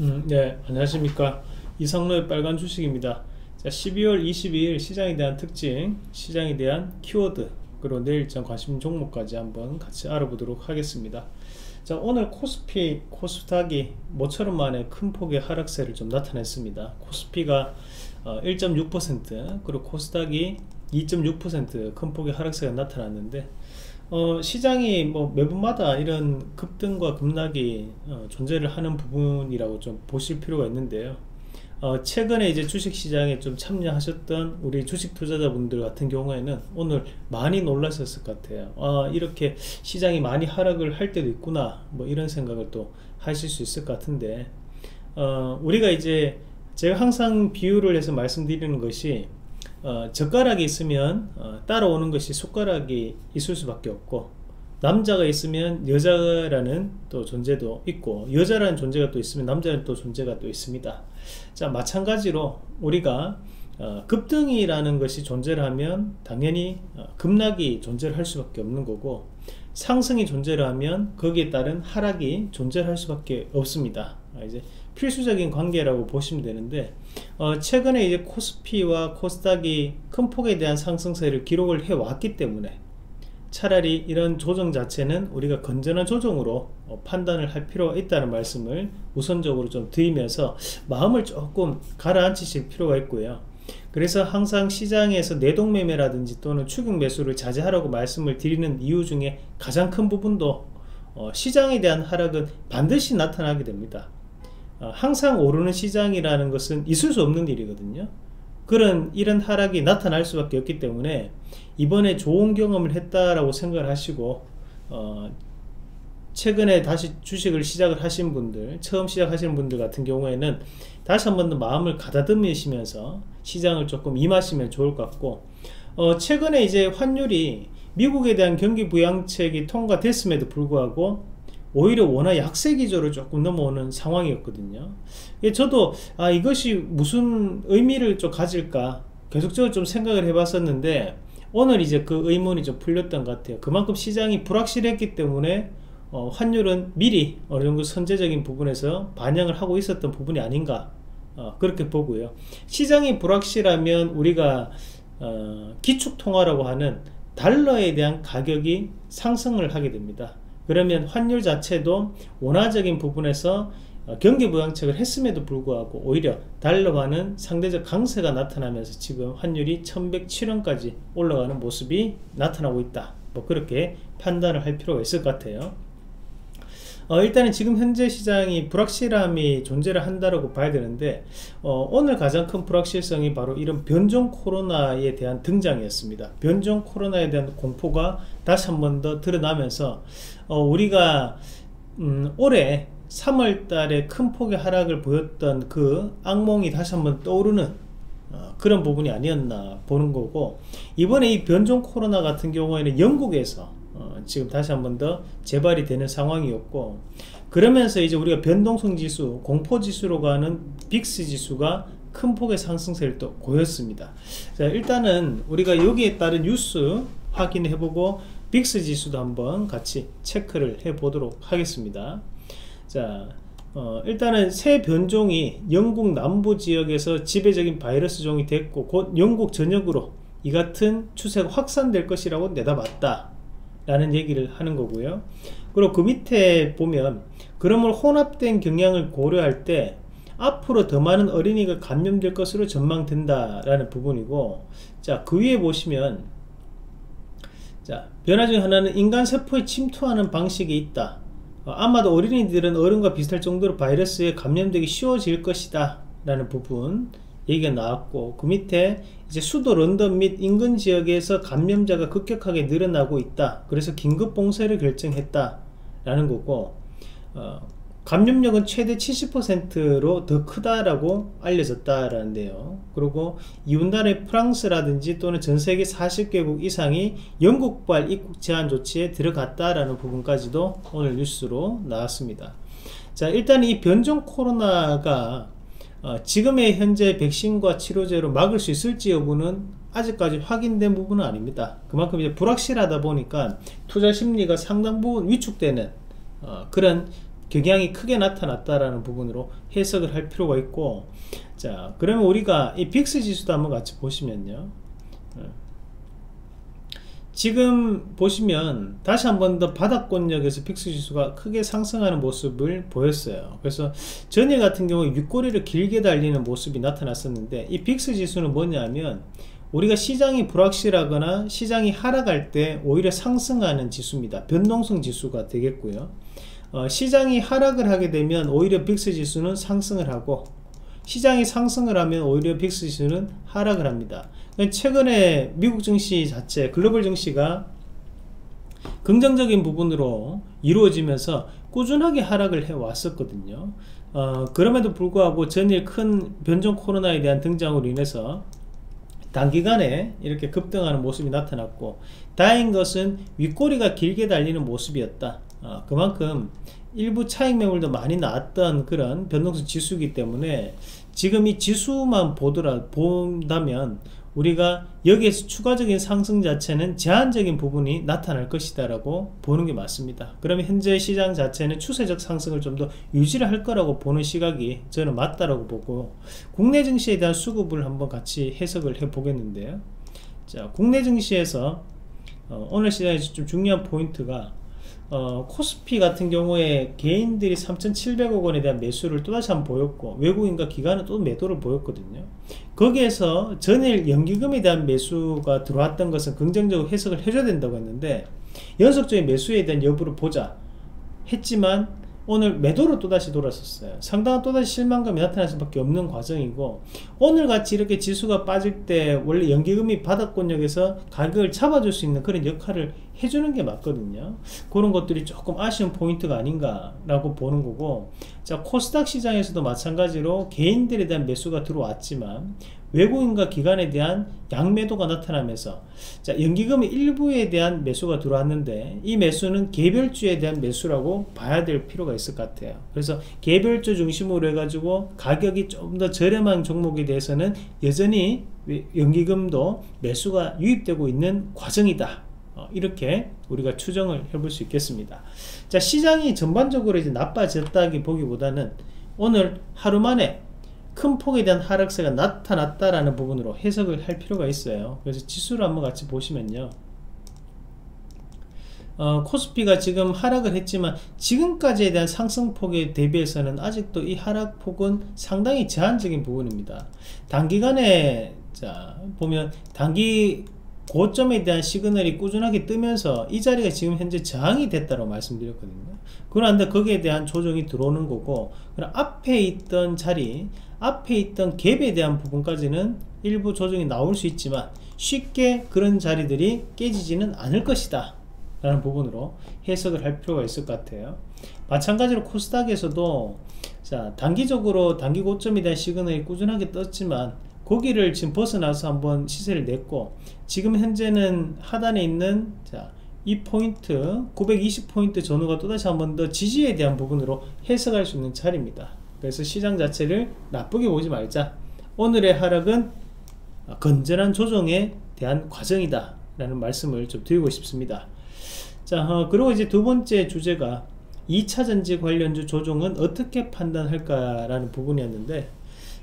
음, 네, 안녕하십니까. 이상로의 빨간 주식입니다. 자, 12월 22일 시장에 대한 특징, 시장에 대한 키워드, 그리고 내일장 관심 종목까지 한번 같이 알아보도록 하겠습니다. 자, 오늘 코스피, 코스닥이 모처럼 만에 큰 폭의 하락세를 좀 나타냈습니다. 코스피가 어, 1.6%, 그리고 코스닥이 2.6%큰 폭의 하락세가 나타났는데, 어, 시장이 뭐 매분마다 이런 급등과 급락이 어, 존재를 하는 부분이라고 좀 보실 필요가 있는데요. 어, 최근에 이제 주식시장에 좀 참여하셨던 우리 주식 투자자분들 같은 경우에는 오늘 많이 놀라셨을 것 같아요. 아, 이렇게 시장이 많이 하락을 할 때도 있구나. 뭐 이런 생각을 또 하실 수 있을 것 같은데, 어, 우리가 이제 제가 항상 비유를 해서 말씀드리는 것이 어, 젓가락이 있으면 어, 따라오는 것이 숟가락이 있을 수밖에 없고 남자가 있으면 여자라는 또 존재도 있고 여자라는 존재가 또 있으면 남자는 또 존재가 또 있습니다. 자 마찬가지로 우리가 어, 급등이라는 것이 존재를 하면 당연히 어, 급락이 존재를 할 수밖에 없는 거고 상승이 존재를 하면 거기에 따른 하락이 존재를 할 수밖에 없습니다. 아, 이제 필수적인 관계라고 보시면 되는데 어, 최근에 이제 코스피와 코스닥이 큰 폭에 대한 상승세를 기록을 해 왔기 때문에 차라리 이런 조정 자체는 우리가 건전한 조정으로 어, 판단을 할 필요가 있다는 말씀을 우선적으로 좀 드리면서 마음을 조금 가라앉히실 필요가 있고요. 그래서 항상 시장에서 내동매매라든지 또는 추격 매수를 자제하라고 말씀을 드리는 이유 중에 가장 큰 부분도 어, 시장에 대한 하락은 반드시 나타나게 됩니다. 어, 항상 오르는 시장이라는 것은 있을 수 없는 일이거든요. 그런 이런 하락이 나타날 수밖에 없기 때문에 이번에 좋은 경험을 했다라고 생각을 하시고 어, 최근에 다시 주식을 시작을 하신 분들 처음 시작하시는 분들 같은 경우에는 다시 한 번 더 마음을 가다듬으시면서 시장을 조금 임하시면 좋을 것 같고 어, 최근에 이제 환율이 미국에 대한 경기 부양책이 통과됐음에도 불구하고 오히려 워낙 약세 기조를 조금 넘어오는 상황이었거든요. 예, 저도 아 이것이 무슨 의미를 좀 가질까 계속적으로 좀 생각을 해봤었는데 오늘 이제 그 의문이 좀 풀렸던 것 같아요. 그만큼 시장이 불확실했기 때문에 어, 환율은 미리 어느 정도 선제적인 부분에서 반영을 하고 있었던 부분이 아닌가 어, 그렇게 보고요. 시장이 불확실하면 우리가 어, 기축통화라고 하는 달러에 대한 가격이 상승을 하게 됩니다. 그러면 환율 자체도 원화적인 부분에서 어, 경기 부양책을 했음에도 불구하고 오히려 달러와는 상대적 강세가 나타나면서 지금 환율이 1107원까지 올라가는 모습이 나타나고 있다. 뭐 그렇게 판단을 할 필요가 있을 것 같아요. 어, 일단은 지금 현재 시장이 불확실함이 존재를 한다고 봐야 되는데 어, 오늘 가장 큰 불확실성이 바로 이런 변종 코로나에 대한 등장이었습니다. 변종 코로나에 대한 공포가 다시 한 번 더 드러나면서 어, 우리가 음, 올해 3월 달에 큰 폭의 하락을 보였던 그 악몽이 다시 한번 떠오르는 어, 그런 부분이 아니었나 보는 거고 이번에 이 변종 코로나 같은 경우에는 영국에서 어, 지금 다시 한 번 더 재발이 되는 상황이었고 그러면서 이제 우리가 변동성 지수 공포 지수로 가는 VIX 지수가 큰 폭의 상승세를 또 보였습니다. 자 일단은 우리가 여기에 따른 뉴스 확인해 보고 VIX 지수도 한번 같이 체크를 해 보도록 하겠습니다. 자 어, 일단은 새 변종이 영국 남부 지역에서 지배적인 바이러스 종이 됐고 곧 영국 전역으로 이 같은 추세가 확산될 것이라고 내다봤다 라는 얘기를 하는 거고요. 그리고 그 밑에 보면 그러므로 혼합된 경향을 고려할 때 앞으로 더 많은 어린이가 감염될 것으로 전망된다 라는 부분이고 자그 위에 보시면 자 변화 중 하나는 인간 세포에 침투하는 방식이 있다. 어, 아마도 어린이들은 어른과 비슷할 정도로 바이러스에 감염되기 쉬워질 것이다. 라는 부분 얘기가 나왔고 그 밑에 이제 수도 런던 및 인근 지역에서 감염자가 급격하게 늘어나고 있다 그래서 긴급 봉쇄를 결정했다 라는 거고 어, 감염력은 최대 70%로 더 크다라고 알려졌다라는데요. 그리고 이웃나라의 프랑스라든지 또는 전 세계 40개국 이상이 영국발 입국 제한 조치에 들어갔다라는 부분까지도 오늘 뉴스로 나왔습니다. 자, 일단 이 변종 코로나가 어, 지금의 현재 백신과 치료제로 막을 수 있을지 여부는 아직까지 확인된 부분은 아닙니다. 그만큼 이제 불확실하다 보니까 투자 심리가 상당 부분 위축되는 어, 그런 경향이 크게 나타났다라는 부분으로 해석을 할 필요가 있고 자 그러면 우리가 이 VIX 지수도 한번 같이 보시면요 어. 지금 보시면 다시 한 번 더 바닥권역에서 VIX 지수가 크게 상승하는 모습을 보였어요. 그래서 전일 같은 경우 윗꼬리를 길게 달리는 모습이 나타났었는데 이 VIX 지수는 뭐냐면 우리가 시장이 불확실하거나 시장이 하락할 때 오히려 상승하는 지수입니다. 변동성 지수가 되겠고요. 어, 시장이 하락을 하게 되면 오히려 VIX 지수는 상승을 하고 시장이 상승을 하면 오히려 VIX 지수는 하락을 합니다. 최근에 미국 증시 자체 글로벌 증시가 긍정적인 부분으로 이루어지면서 꾸준하게 하락을 해 왔었거든요. 어, 그럼에도 불구하고 전일 큰 변종 코로나에 대한 등장으로 인해서 단기간에 이렇게 급등하는 모습이 나타났고 다행인 것은 윗꼬리가 길게 달리는 모습이었다. 어, 그만큼 일부 차익 매물도 많이 나왔던 그런 변동성 지수이기 때문에 지금 이 지수만 보더라 본다면 우리가 여기에서 추가적인 상승 자체는 제한적인 부분이 나타날 것이다 라고 보는 게 맞습니다. 그러면 현재 시장 자체는 추세적 상승을 좀 더 유지를 할 거라고 보는 시각이 저는 맞다라고 보고 국내 증시에 대한 수급을 한번 같이 해석을 해 보겠는데요. 자 국내 증시에서 어, 오늘 시장에서 좀 중요한 포인트가 어, 코스피 같은 경우에 개인들이 3,700억 원에 대한 매수를 또다시 한번 보였고 외국인과 기관은 또 매도를 보였거든요. 거기에서 전일 연기금에 대한 매수가 들어왔던 것은 긍정적으로 해석을 해줘야 된다고 했는데 연속적인 매수에 대한 여부를 보자 했지만 오늘 매도로 또다시 돌았었어요. 상당한 또다시 실망감이 나타날 수밖에 없는 과정이고 오늘 같이 이렇게 지수가 빠질 때 원래 연기금이 바닥권역에서 가격을 잡아줄 수 있는 그런 역할을 해주는 게 맞거든요. 그런 것들이 조금 아쉬운 포인트가 아닌가 라고 보는 거고 자 코스닥 시장에서도 마찬가지로 개인들에 대한 매수가 들어왔지만 외국인과 기관에 대한 양매도가 나타나면서 자 연기금의 일부에 대한 매수가 들어왔는데 이 매수는 개별주에 대한 매수라고 봐야 될 필요가 있을 것 같아요. 그래서 개별주 중심으로 해가지고 가격이 좀 더 저렴한 종목에 대해서는 여전히 연기금도 매수가 유입되고 있는 과정이다. 어, 이렇게 우리가 추정을 해볼 수 있겠습니다. 자 시장이 전반적으로 이제 나빠졌다기 보기보다는 오늘 하루 만에 큰 폭에 대한 하락세가 나타났다라는 부분으로 해석을 할 필요가 있어요. 그래서 지수를 한번 같이 보시면요. 어, 코스피가 지금 하락을 했지만 지금까지에 대한 상승폭에 대비해서는 아직도 이 하락폭은 상당히 제한적인 부분입니다. 단기간에 자 보면 단기 고점에 대한 시그널이 꾸준하게 뜨면서 이 자리가 지금 현재 저항이 됐다고 말씀드렸거든요. 그런데 거기에 대한 조정이 들어오는 거고 그럼 앞에 있던 자리 앞에 있던 갭에 대한 부분까지는 일부 조정이 나올 수 있지만 쉽게 그런 자리들이 깨지지는 않을 것이다. 라는 부분으로 해석을 할 필요가 있을 것 같아요. 마찬가지로 코스닥에서도 자 단기적으로 단기 고점에 대한 시그널이 꾸준하게 떴지만 거기를 지금 벗어나서 한번 시세를 냈고 지금 현재는 하단에 있는 자, 이 포인트 920포인트 전후가 또다시 한번 더 지지에 대한 부분으로 해석할 수 있는 자리입니다 그래서 시장 자체를 나쁘게 보지 말자. 오늘의 하락은 건전한 조정에 대한 과정이다 라는 말씀을 좀 드리고 싶습니다. 자 어, 그리고 이제 두 번째 주제가 2차전지 관련주 조정은 어떻게 판단할까 라는 부분이었는데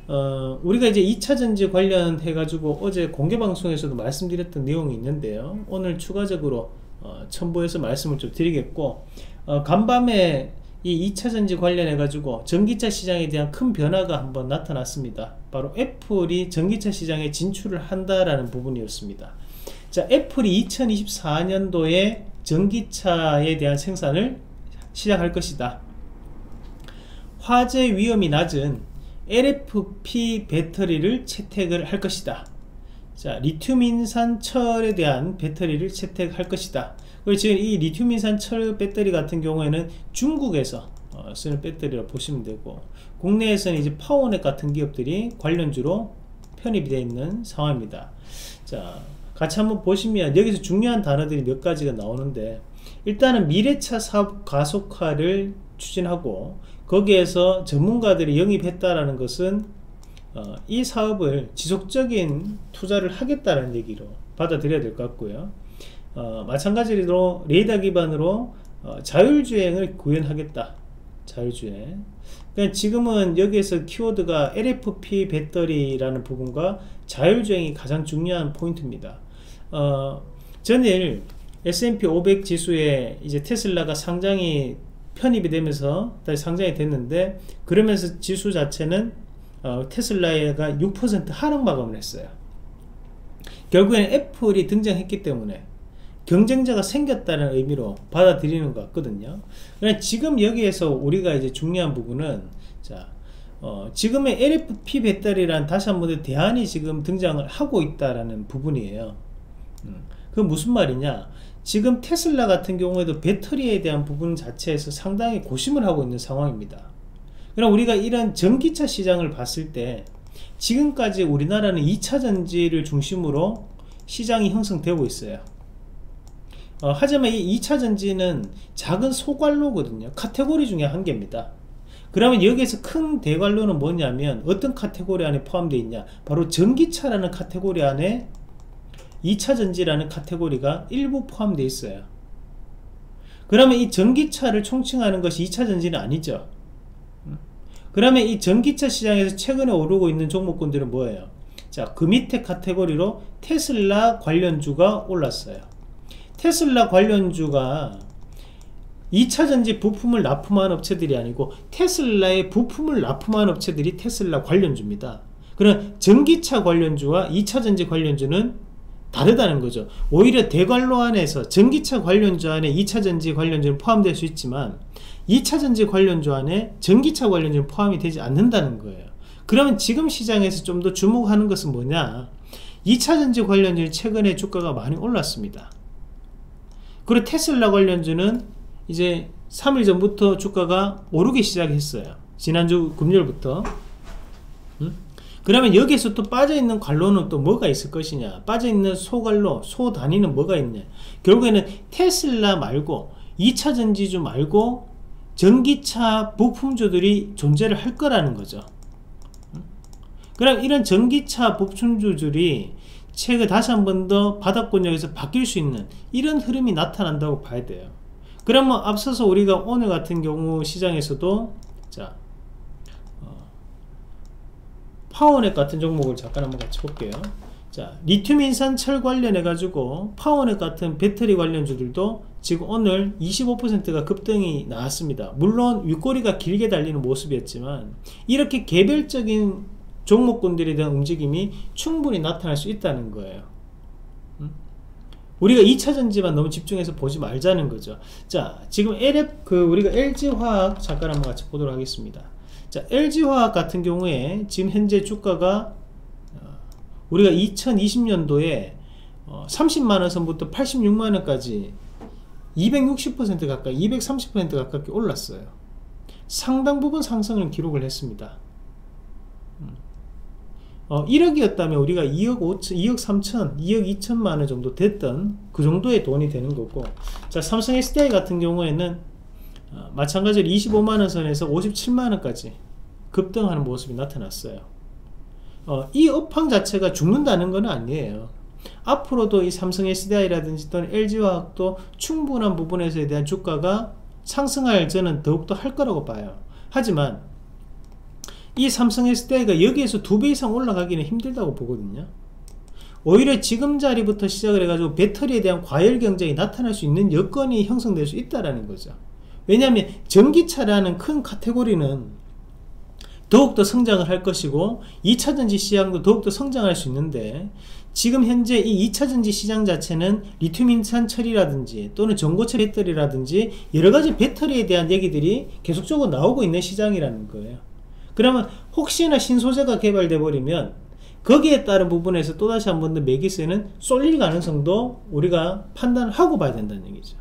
어, 우리가 이제 2차전지 관련해 가지고 어제 공개 방송에서도 말씀드렸던 내용이 있는데요. 오늘 추가적으로 어, 첨부해서 말씀을 좀 드리겠고 어, 간밤에 이 2차전지 관련해 가지고 전기차 시장에 대한 큰 변화가 한번 나타났습니다. 바로 애플이 전기차 시장에 진출을 한다라는 부분이었습니다. 자 애플이 2024년도에 전기차에 대한 생산을 시작할 것이다. 화재 위험이 낮은 LFP 배터리를 채택을 할 것이다. 자 리튬인산 철에 대한 배터리를 채택할 것이다 지금 이 리튬인산 철 배터리 같은 경우에는 중국에서 어, 쓰는 배터리라 보시면 되고 국내에서는 이제 파워넷 같은 기업들이 관련주로 편입이 되어 있는 상황입니다. 자 같이 한번 보시면 여기서 중요한 단어들이 몇 가지가 나오는데 일단은 미래차 사업 가속화를 추진하고 거기에서 전문가들이 영입했다라는 것은 어, 이 사업을 지속적인 투자를 하겠다는 얘기로 받아들여야 될 것 같고요 어, 마찬가지로 레이더 기반으로 어, 자율주행을 구현하겠다. 자율주행. 그러니까 지금은 여기에서 키워드가 LFP 배터리라는 부분과 자율주행이 가장 중요한 포인트입니다. 어, 전일 S&P 500 지수에 이제 테슬라가 상장이 편입이 되면서 다시 상장이 됐는데 그러면서 지수 자체는 어, 테슬라가 6% 하락 마감을 했어요. 결국에는 애플이 등장했기 때문에 경쟁자가 생겼다는 의미로 받아들이는 것 같거든요. 그러니까 지금 여기에서 우리가 이제 중요한 부분은 자 어, 지금의 LFP 배터리란 다시 한번 대안이 지금 등장을 하고 있다라는 부분이에요. 음, 그 무슨 말이냐? 지금 테슬라 같은 경우에도 배터리에 대한 부분 자체에서 상당히 고심을 하고 있는 상황입니다. 그럼 우리가 이런 전기차 시장을 봤을 때 지금까지 우리나라는 2차 전지를 중심으로 시장이 형성되고 있어요. 어, 하지만 이 2차 전지는 작은 소괄호거든요. 카테고리 중에 한 개입니다. 그러면 여기에서 큰 대괄호는 뭐냐면 어떤 카테고리 안에 포함되어 있냐 바로 전기차라는 카테고리 안에 2차 전지라는 카테고리가 일부 포함되어 있어요. 그러면 이 전기차를 총칭하는 것이 2차 전지는 아니죠. 그러면 이 전기차 시장에서 최근에 오르고 있는 종목군들은 뭐예요? 자, 그 밑에 카테고리로 테슬라 관련주가 올랐어요. 테슬라 관련주가 2차 전지 부품을 납품한 업체들이 아니고 테슬라의 부품을 납품한 업체들이 테슬라 관련주입니다. 그럼 전기차 관련주와 2차 전지 관련주는 다르다는 거죠. 오히려 대관로 안에서 전기차 관련주 안에 2차 전지 관련주는 포함될 수 있지만 2차 전지 관련주 안에 전기차 관련주는 포함이 되지 않는다는 거예요. 그러면 지금 시장에서 좀 더 주목하는 것은 뭐냐? 2차 전지 관련주는 최근에 주가가 많이 올랐습니다. 그리고 테슬라 관련주는 이제 3일 전부터 주가가 오르기 시작했어요. 지난주 금요일부터. 음? 그러면 여기에서 또 빠져있는 관로는 또 뭐가 있을 것이냐 빠져있는 소관로 소단위는 뭐가 있냐 결국에는 테슬라 말고 2차 전지주 말고 전기차 부품주들이 존재를 할 거라는 거죠 그럼 이런 전기차 부품주들이 최근 다시 한 번 더 바닥권역에서 바뀔 수 있는 이런 흐름이 나타난다고 봐야 돼요. 그러면 앞서서 우리가 오늘 같은 경우 시장에서도 자 파워넷 같은 종목을 잠깐 한번 같이 볼게요. 자 리튬 인산 철 관련해 가지고 파워넷 같은 배터리 관련주들도 지금 오늘 25%가 급등이 나왔습니다. 물론 윗꼬리가 길게 달리는 모습이었지만 이렇게 개별적인 종목군들에 대한 움직임이 충분히 나타날 수 있다는 거예요 음? 우리가 2차전지만 너무 집중해서 보지 말자는 거죠 자 지금 LF 그 우리가 LG화학 잠깐 한번 같이 보도록 하겠습니다 자, LG화학 같은 경우에 지금 현재 주가가 어, 우리가 2020년도에 30만원 어, 선부터 86만원까지 260% 가까이 230% 가깝게 올랐어요 상당 부분 상승을 기록을 했습니다 음. 어, 1억이었다면 우리가 2억 5천, 2억 3천, 2억 2천만 원 정도 됐던 그 정도의 돈이 되는 거고 자 삼성 SDI 같은 경우에는 어, 마찬가지로 25만 원 선에서 57만 원까지 급등하는 모습이 나타났어요. 어, 이 업황 자체가 죽는다는 건 아니에요. 앞으로도 이 삼성 SDI라든지 또는 LG화학도 충분한 부분에서에 대한 주가가 상승할 저는 더욱더 할 거라고 봐요. 하지만 이 삼성 SDI가 여기에서 두 배 이상 올라가기는 힘들다고 보거든요. 오히려 지금 자리부터 시작을 해가지고 배터리에 대한 과열 경쟁이 나타날 수 있는 여건이 형성될 수 있다는 거죠. 왜냐하면 전기차라는 큰 카테고리는 더욱더 성장을 할 것이고 2차전지 시장도 더욱더 성장할 수 있는데 지금 현재 이 2차전지 시장 자체는 리튬인산 처리라든지 또는 전고체 배터리라든지 여러가지 배터리에 대한 얘기들이 계속적으로 나오고 있는 시장이라는 거예요 그러면 혹시나 신소재가 개발돼 버리면 거기에 따른 부분에서 또다시 한 번 더 매기세는 쏠릴 가능성도 우리가 판단을 하고 봐야 된다는 얘기죠.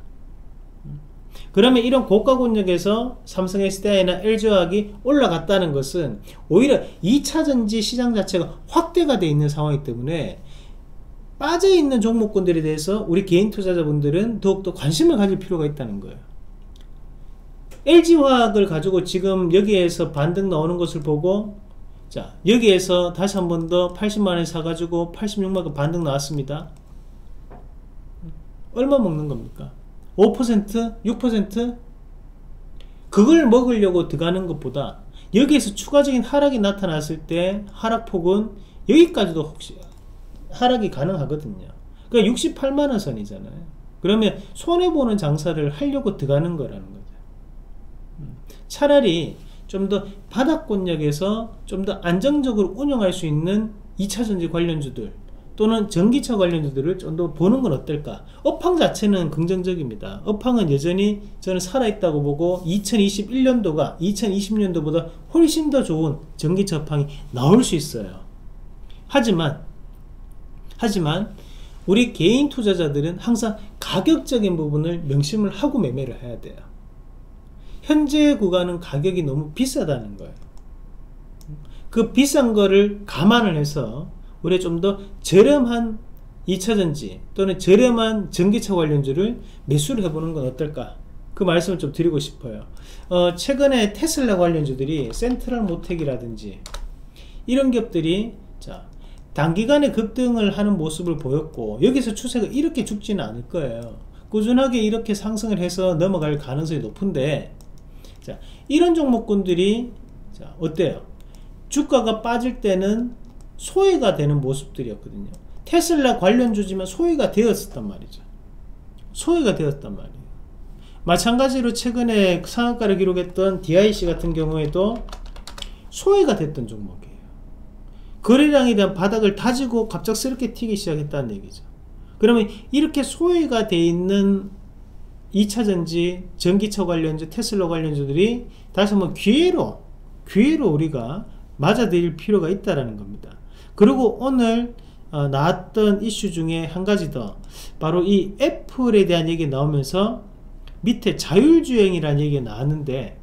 그러면 이런 고가 권역에서 삼성 SDI나 LG화학이 올라갔다는 것은 오히려 2차전지 시장 자체가 확대가 되어 있는 상황이기 때문에 빠져있는 종목군들에 대해서 우리 개인 투자자분들은 더욱더 관심을 가질 필요가 있다는 거예요 LG화학을 가지고 지금 여기에서 반등 나오는 것을 보고 자 여기에서 다시 한 번 더 80만원 사가지고 86만원 반등 나왔습니다 얼마 먹는 겁니까 5%? 6%? 그걸 먹으려고 들어가는 것보다 여기에서 추가적인 하락이 나타났을 때 하락폭은 여기까지도 혹시 하락이 가능하거든요. 그러니까 68만원 선이잖아요. 그러면 손해보는 장사를 하려고 들어가는 거라는. 음. 차라리 좀 더 바닥권역에서 좀 더 안정적으로 운영할 수 있는 2차전지 관련주들 또는 전기차 관련주들을 좀 더 보는 건 어떨까? 업황 자체는 긍정적입니다. 업황은 여전히 저는 살아있다고 보고 2021년도가 2020년도보다 훨씬 더 좋은 전기차 업황이 나올 수 있어요. 하지만 하지만 우리 개인 투자자들은 항상 가격적인 부분을 명심을 하고 매매를 해야 돼요 현재 구간은 가격이 너무 비싸다는 거예요. 그 비싼 거를 감안을 해서 우리가 좀더 저렴한 2차전지 또는 저렴한 전기차 관련주를 매수를 해보는 건 어떨까? 그 말씀을 좀 드리고 싶어요. 어, 최근에 테슬라 관련주들이 센트럴 모텍이라든지 이런 기업들이 자 단기간에 급등을 하는 모습을 보였고 여기서 추세가 이렇게 죽지는 않을 거예요. 꾸준하게 이렇게 상승을 해서 넘어갈 가능성이 높은데 자 이런 종목군들이 자 어때요? 주가가 빠질 때는 소외가 되는 모습들이었거든요. 테슬라 관련 주지만 소외가 되었었단 말이죠. 소외가 되었단 말이에요. 마찬가지로 최근에 상한가를 기록했던 DIC 같은 경우에도 소외가 됐던 종목이에요. 거래량에 대한 바닥을 다지고 갑작스럽게 튀기 시작했다는 얘기죠. 그러면 이렇게 소외가 돼 있는 2차전지 전기차 관련주 테슬라 관련주들이 다시 한번 기회로 기회로 우리가 맞아들일 필요가 있다라는 겁니다. 그리고 오늘 어, 나왔던 이슈 중에 한 가지 더. 바로 이 애플에 대한 얘기 나오면서 밑에 자율주행이라는 얘기가 나왔는데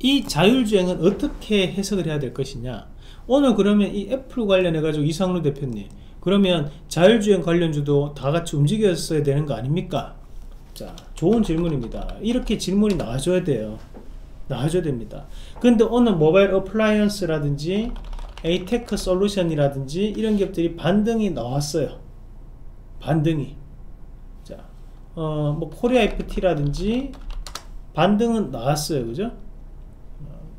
이 자율주행은 어떻게 해석을 해야 될 것이냐? 오늘 그러면 이 애플 관련해 가지고 이상로 대표님 그러면 자율주행 관련주도 다 같이 움직였어야 되는 거 아닙니까 자 좋은 질문입니다. 이렇게 질문이 나와줘야 돼요. 나와줘야 됩니다. 근데 오늘 모바일 어플라이언스라든지 에이테크 솔루션이라든지 이런 기업들이 반등이 나왔어요. 반등이. 자, 어, 뭐 코리아 FT라든지 반등은 나왔어요. 그죠?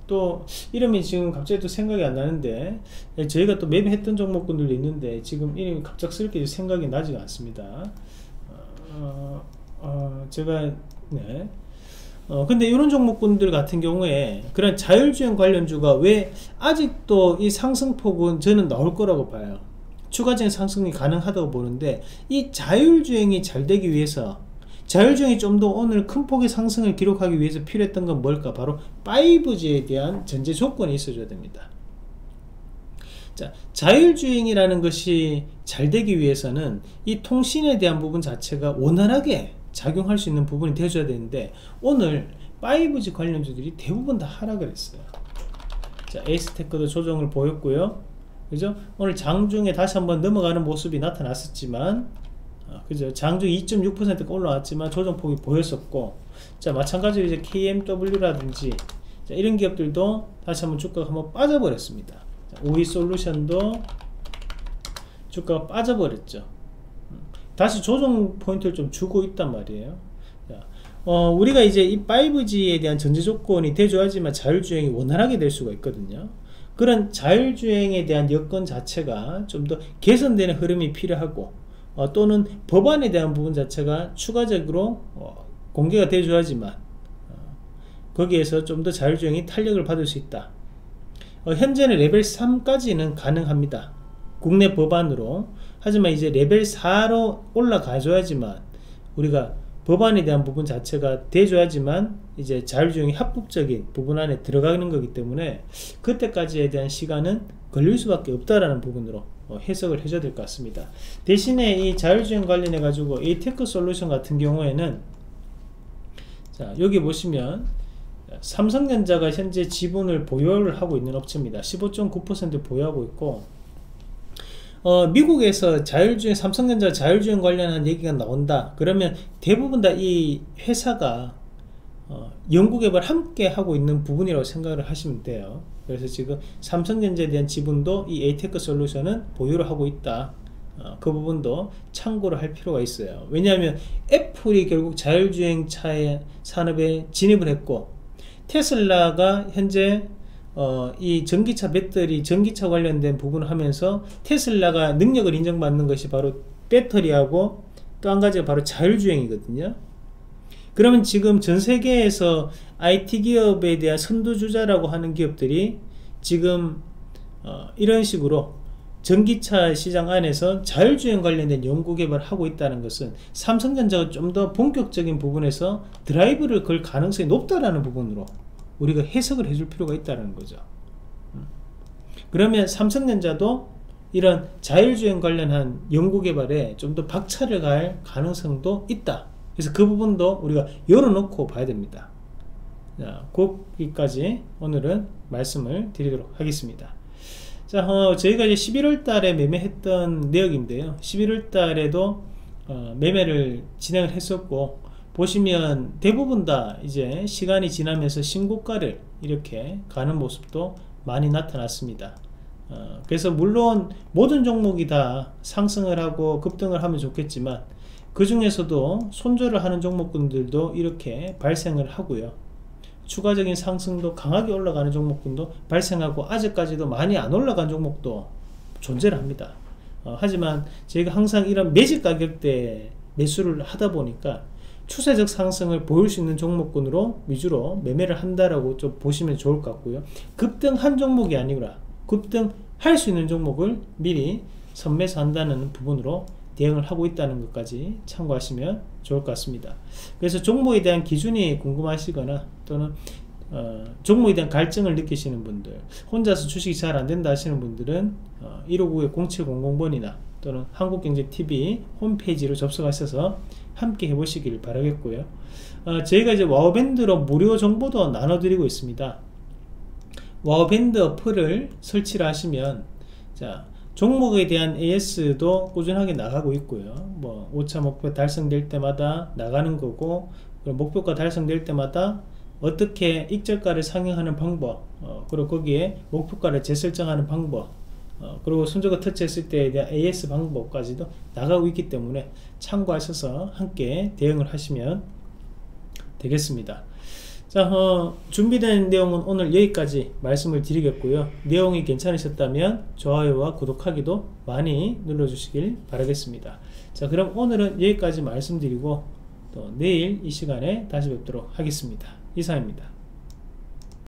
또 이름이 지금 갑자기 또 생각이 안 나는데 저희가 또 매매했던 종목군들도 있는데 지금 이름이 갑작스럽게 생각이 나지가 않습니다. 어, 어, 제가 네. 어, 근데 이런 종목군들 같은 경우에 그런 자율주행 관련주가 왜 아직도 이 상승폭은 저는 나올 거라고 봐요 추가적인 상승이 가능하다고 보는데 이 자율주행이 잘 되기 위해서 자율주행이 좀 더 오늘 큰 폭의 상승을 기록하기 위해서 필요했던 건 뭘까? 바로 5G에 대한 전제 조건이 있어줘야 됩니다. 자, 자율주행이라는 것이 잘 되기 위해서는 이 통신에 대한 부분 자체가 원활하게 작용할 수 있는 부분이 되어줘야 되는데 오늘 5G 관련주들이 대부분 다 하락을 했어요. 자, 에이스테크도 조정을 보였고요. 그죠? 오늘 장중에 다시 한번 넘어가는 모습이 나타났었지만 아, 그죠? 장중 2.6%가 올라왔지만 조정폭이 보였었고 자 마찬가지로 이제 KMW라든지 자, 이런 기업들도 다시 한번 주가가 한번 빠져버렸습니다 자, 오이 솔루션도 주가가 빠져버렸죠 음, 다시 조정 포인트를 좀 주고 있단 말이에요 자, 어, 우리가 이제 이 5G에 대한 전제 조건이 대조하지만 자율주행이 원활하게 될 수가 있거든요 그런 자율주행에 대한 여건 자체가 좀 더 개선되는 흐름이 필요하고 어, 또는 법안에 대한 부분 자체가 추가적으로 어, 공개가 되어야지만 어, 거기에서 좀 더 자율주행이 탄력을 받을 수 있다. 어, 현재는 레벨 3까지는 가능합니다. 국내 법안으로 하지만 이제 레벨 4로 올라가줘야지만 우리가 법안에 대한 부분 자체가 돼줘야지만 이제 자율주행이 합법적인 부분 안에 들어가는 거기 때문에 그때까지에 대한 시간은 걸릴 수밖에 없다라는 부분으로 어, 해석을 해줘야 될 것 같습니다. 대신에 이 자율주행 관련해 가지고 에테크 솔루션 같은 경우에는 자 여기 보시면 삼성전자가 현재 지분을 보유를 하고 있는 업체입니다. 15.9% 보유하고 있고 어, 미국에서 자율주행 삼성전자 자율주행 관련한 얘기가 나온다. 그러면 대부분 다 이 회사가 어, 연구개발 함께 하고 있는 부분이라고 생각을 하시면 돼요. 그래서 지금 삼성전자에 대한 지분도 이 에이테크 솔루션은 보유를 하고 있다 어, 그 부분도 참고를 할 필요가 있어요. 왜냐하면 애플이 결국 자율주행차 산업에 진입을 했고 테슬라가 현재 어, 이 전기차 배터리 전기차 관련된 부분을 하면서 테슬라가 능력을 인정받는 것이 바로 배터리하고 또 한 가지가 바로 자율주행이거든요. 그러면 지금 전 세계에서 IT 기업에 대한 선두주자라고 하는 기업들이 지금 어, 이런 식으로 전기차 시장 안에서 자율주행 관련된 연구 개발을 하고 있다는 것은 삼성전자가 좀 더 본격적인 부분에서 드라이브를 걸 가능성이 높다라는 부분으로 우리가 해석을 해줄 필요가 있다는 거죠. 음. 그러면 삼성전자도 이런 자율주행 관련한 연구 개발에 좀 더 박차를 갈 가능성도 있다. 그래서 그 부분도 우리가 열어놓고 봐야 됩니다. 자, 거기까지 오늘은 말씀을 드리도록 하겠습니다. 자, 어, 저희가 이제 11월 달에 매매했던 내역인데요. 11월 달에도 어, 매매를 진행을 했었고, 보시면 대부분 다 이제 시간이 지나면서 신고가를 이렇게 가는 모습도 많이 나타났습니다. 어, 그래서 물론 모든 종목이 다 상승을 하고 급등을 하면 좋겠지만 그 중에서도 손절을 하는 종목군들도 이렇게 발생을 하고요. 추가적인 상승도 강하게 올라가는 종목군도 발생하고 아직까지도 많이 안 올라간 종목도 존재를 합니다. 어, 하지만 저희가 항상 이런 매직 가격대 매수를 하다 보니까 추세적 상승을 보일 수 있는 종목군으로 위주로 매매를 한다라고 좀 보시면 좋을 것 같고요. 급등한 종목이 아니라 급등할 수 있는 종목을 미리 선매수 한다는 부분으로 대응을 하고 있다는 것까지 참고하시면 좋을 것 같습니다. 그래서 종목에 대한 기준이 궁금하시거나 또는 어, 종목에 대한 갈증을 느끼시는 분들 혼자서 주식이 잘 안된다 하시는 분들은 어, 159-0700번이나 또는 한국경제TV 홈페이지로 접속하셔서 함께 해보시길 바라겠고요 어, 저희가 이제 와우밴드로 무료 정보도 나눠드리고 있습니다 와우밴드 어플을 설치를 하시면 자 종목에 대한 AS도 꾸준하게 나가고 있고요. 뭐 5차 목표 달성될 때마다 나가는 거고 목표가 달성될 때마다 어떻게 익절가를 상향하는 방법 어, 그리고 거기에 목표가를 재설정하는 방법 어, 그리고 손절가 터치했을 때에 대한 AS 방법까지도 나가고 있기 때문에 참고하셔서 함께 대응을 하시면 되겠습니다. 자, 어, 준비된 내용은 오늘 여기까지 말씀을 드리겠고요. 내용이 괜찮으셨다면 좋아요와 구독하기도 많이 눌러주시길 바라겠습니다. 자, 그럼 오늘은 여기까지 말씀드리고 또 내일 이 시간에 다시 뵙도록 하겠습니다. 이상입니다.